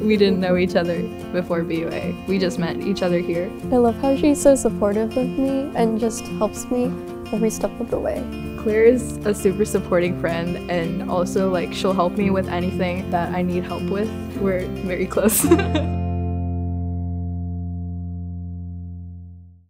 We didn't know each other before BUA. We just met each other here. I love how she's so supportive of me and just helps me every step of the way. Claire is a super supporting friend and also like she'll help me with anything that I need help with. We're very close.